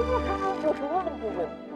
我就是问你。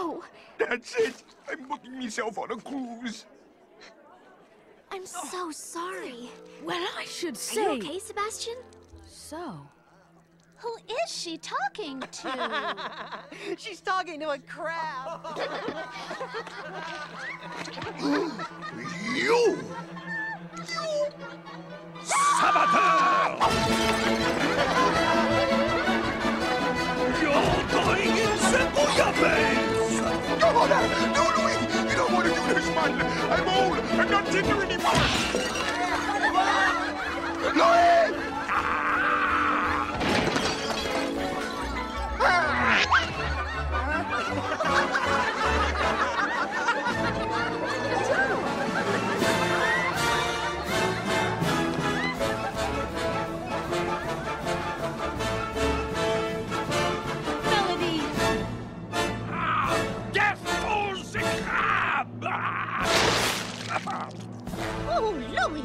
No, That's it. I'm booking myself on a cruise. I'm so sorry. Well, I should Are say. you okay, Sebastian? So. Who is she talking to? She's talking to a crab. You! Saboteur! Oh, Louis!